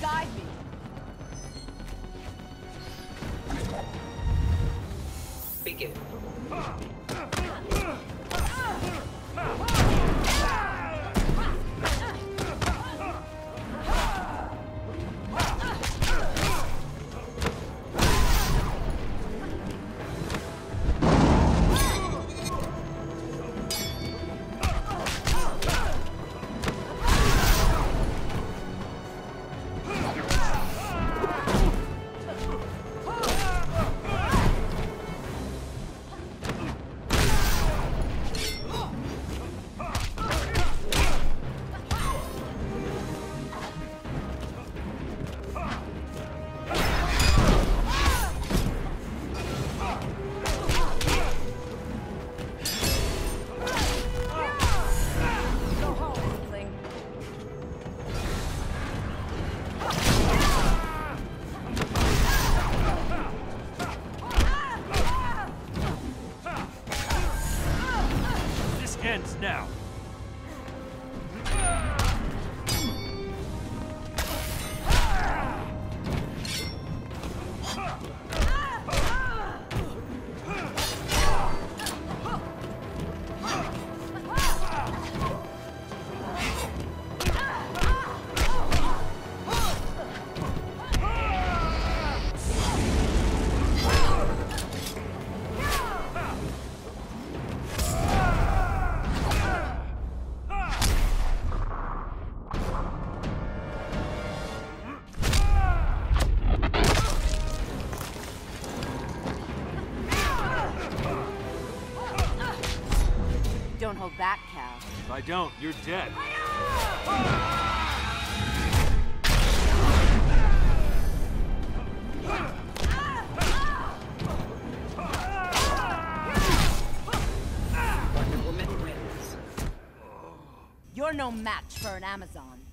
guide me. Begin. Ah. Now. Don't hold back, Kal. If I don't, you're dead. Wonder Woman wins. You're no match for an Amazon.